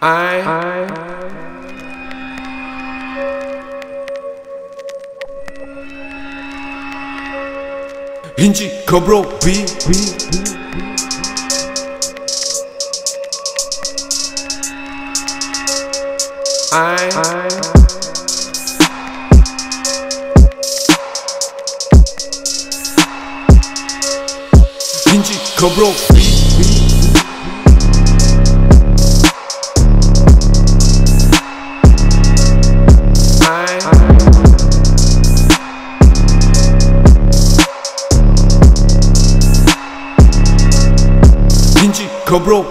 I, Inji Cobro B. I, Inji Cobro B Inji Cobro